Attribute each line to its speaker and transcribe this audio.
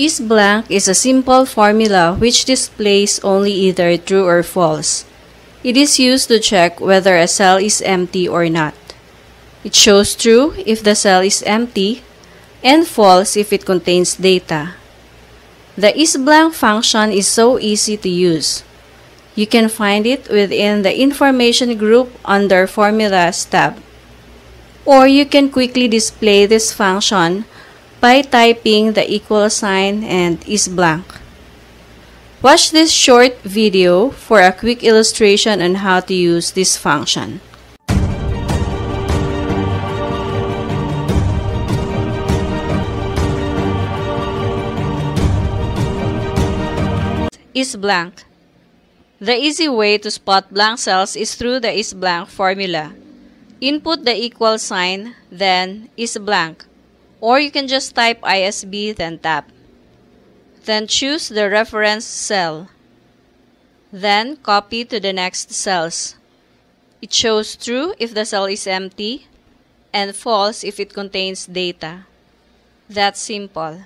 Speaker 1: Is blank is a simple formula which displays only either true or false. It is used to check whether a cell is empty or not. It shows true if the cell is empty and false if it contains data. The isBlank function is so easy to use. You can find it within the information group under Formulas tab. Or you can quickly display this function by typing the equal sign and isBlank. Watch this short video for a quick illustration on how to use this function. isBlank. The easy way to spot blank cells is through the isBlank formula. Input the equal sign, then isBlank. Or you can just type ISB then tap. Then choose the reference cell. Then copy to the next cells. It shows true if the cell is empty and false if it contains data. That's simple.